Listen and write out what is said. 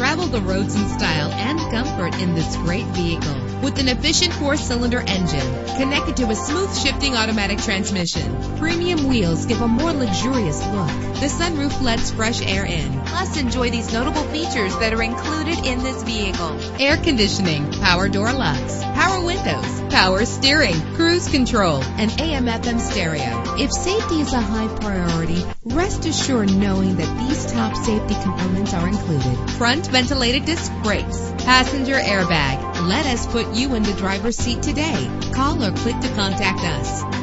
the roads in style and comfort in this great vehicle. With an efficient four-cylinder engine connected to a smooth shifting automatic transmission, premium wheels give a more luxurious look. The sunroof lets fresh air in. Plus, enjoy these notable features that are included in this vehicle. Air conditioning, power door locks, power windows, power steering, cruise control, and AM FM stereo. If safety is a high priority, rest assured knowing that these top safety components are included. Front ventilated disc brakes, passenger airbag. Let us put you in the driver's seat today. Call or click to contact us.